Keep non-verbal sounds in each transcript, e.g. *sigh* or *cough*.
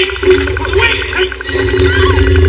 Wait! Wait! Wait!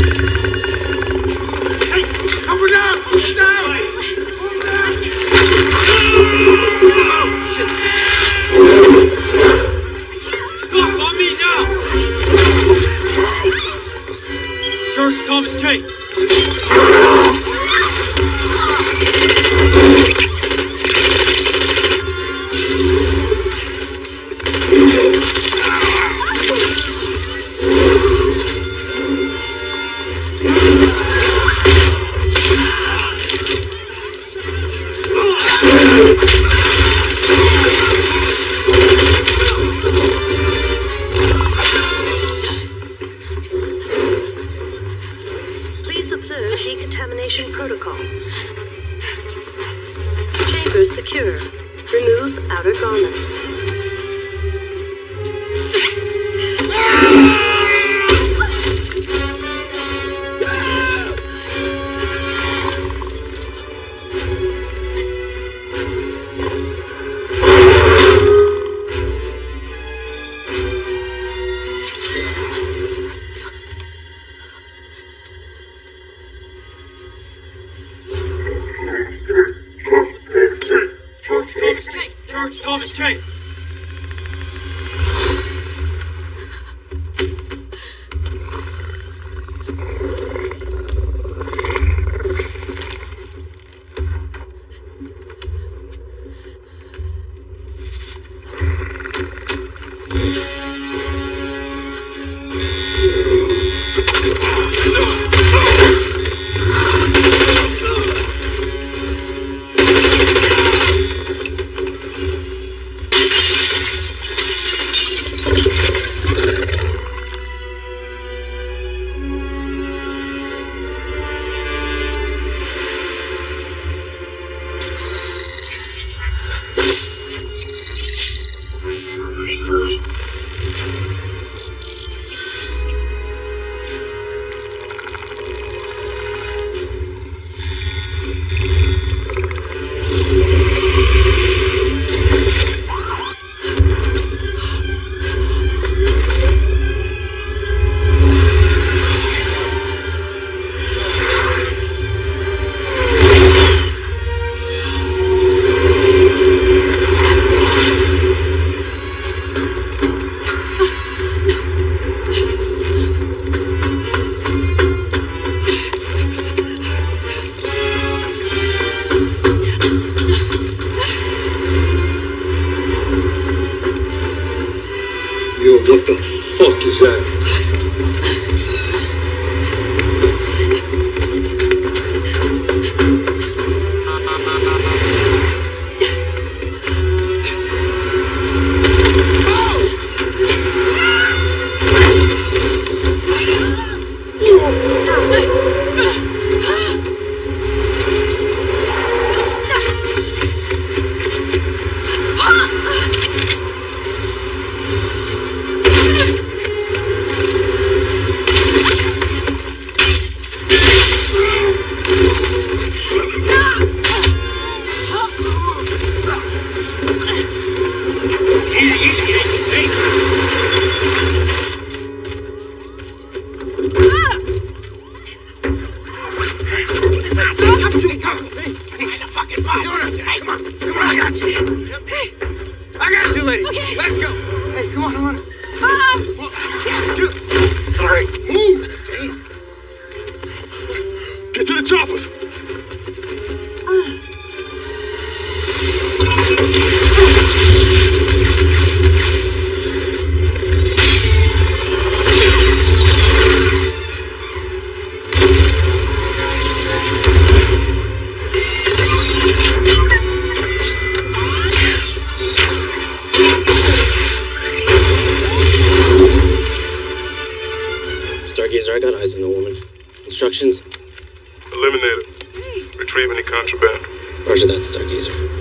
call this. to Stargazer, I got eyes on the woman. Instructions? Eliminate it. Retrieve any contraband. Roger that, Stargazer.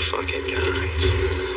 fucking guys.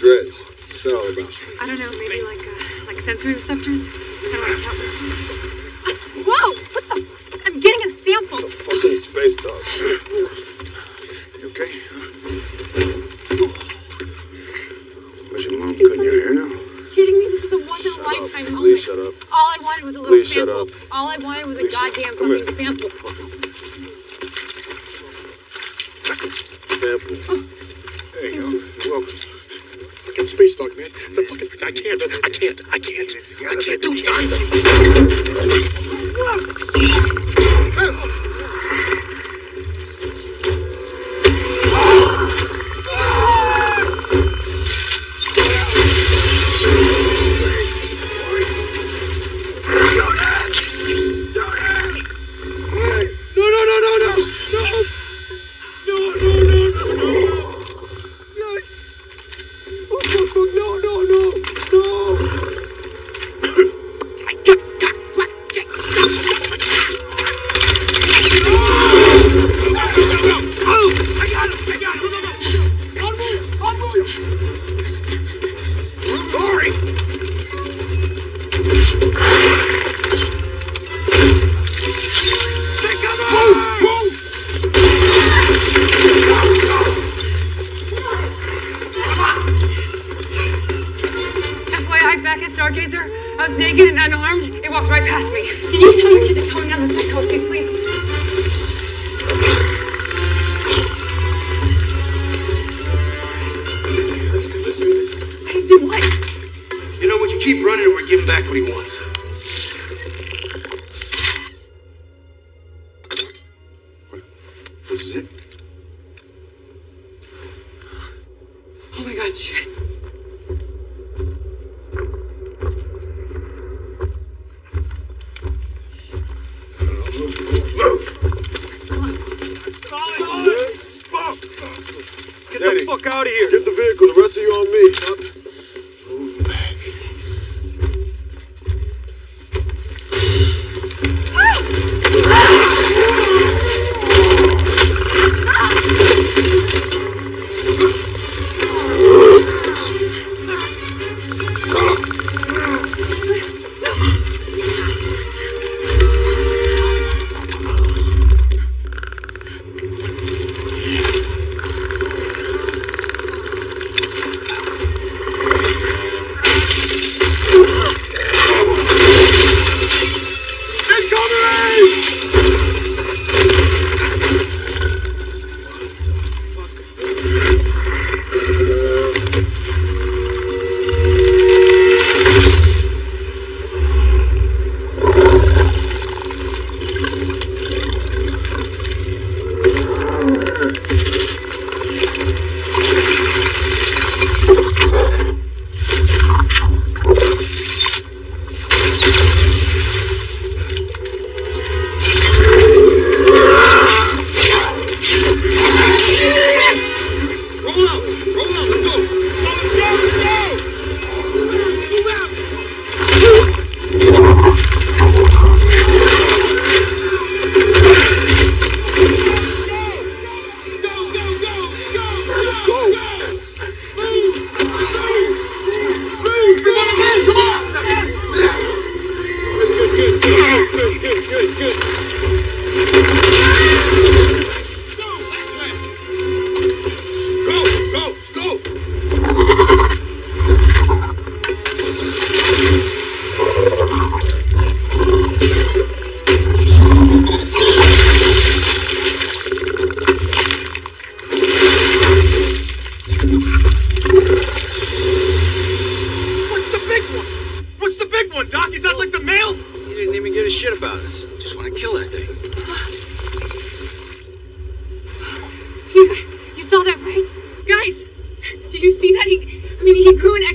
Dreads. What's that all about? I don't know, maybe like uh, like sensory receptors? Kind of like *laughs* Whoa! What the? I'm getting a sample. It's a fucking space dog. You okay? Was your mom cutting your hair now? kidding me? This is a once in a lifetime moment. Please shut up. All I wanted was a little Please sample. up. All I wanted was a Please shut goddamn. Fucking sample. Sample. There you go. You're welcome. Fucking space dog, man. The fuck is I can't. I can't. I can't. I can't do this. I was naked and unarmed. It walked right past me. Can you tell your kid to tone down the psychosis, please? Listen, listen, listen, listen. Do what? You know, when you keep running, we're giving back what he wants. Fuck out of here! Get the vehicle, the rest of you on me.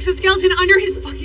Exoskeleton under his fucking